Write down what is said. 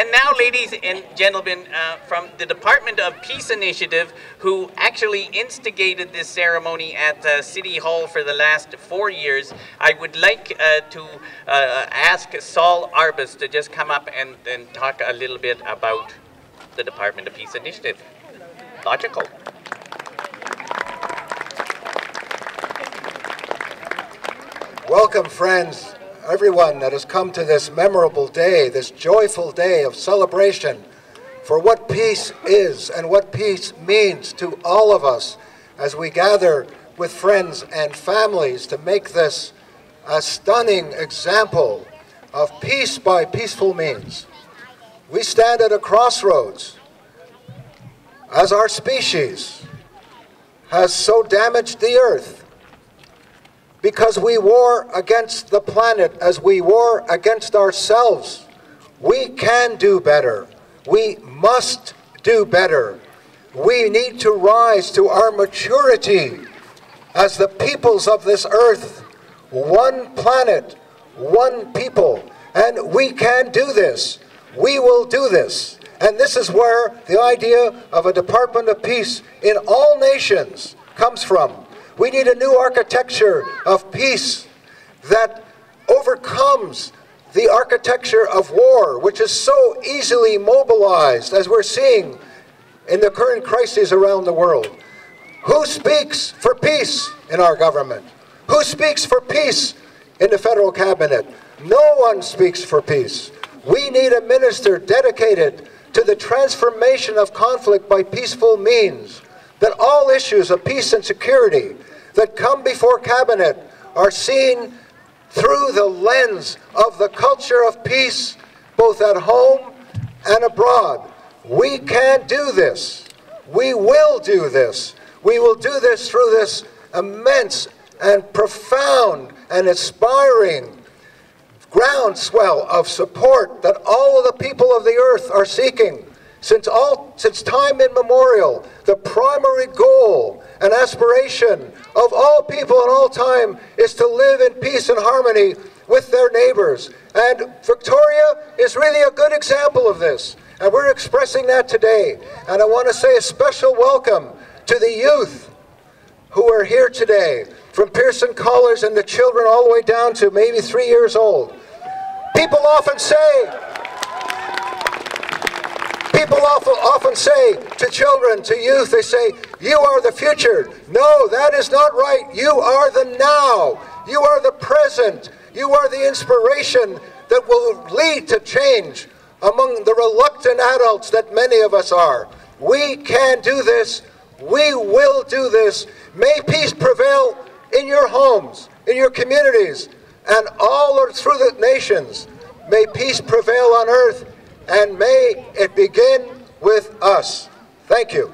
and now, ladies and gentlemen, uh, from the Department of Peace Initiative, who actually instigated this ceremony at uh, City Hall for the last four years, I would like uh, to uh, ask Saul Arbess to just come up and, and talk a little bit about the Department of Peace Initiative. Logical. Welcome, friends everyone that has come to this memorable day, this joyful day of celebration for what peace is and what peace means to all of us as we gather with friends and families to make this a stunning example of peace by peaceful means. We stand at a crossroads as our species has so damaged the earth because we war against the planet as we war against ourselves. We can do better. We must do better. We need to rise to our maturity as the peoples of this earth. One planet, one people. And we can do this. We will do this. And this is where the idea of a Department of Peace in all nations comes from. We need a new architecture of peace that overcomes the architecture of war, which is so easily mobilized, as we're seeing in the current crises around the world. Who speaks for peace in our government? Who speaks for peace in the federal cabinet? No one speaks for peace. We need a minister dedicated to the transformation of conflict by peaceful means, that all issues of peace and security that come before cabinet are seen through the lens of the culture of peace, both at home and abroad. We can do this. We will do this. We will do this through this immense and profound and inspiring groundswell of support that all of the people of the earth are seeking. Since, all, since time immemorial, the primary goal and aspiration of all people in all time is to live in peace and harmony with their neighbors. And Victoria is really a good example of this. And we're expressing that today. And I want to say a special welcome to the youth who are here today, from Pearson College and the children all the way down to maybe three years old. People often say, often, often say to children, to youth, they say, You are the future. No, that is not right. You are the now. You are the present. You are the inspiration that will lead to change among the reluctant adults that many of us are. We can do this. We will do this. May peace prevail in your homes, in your communities, and all through the nations. May peace prevail on earth and may it begin with us. Thank you.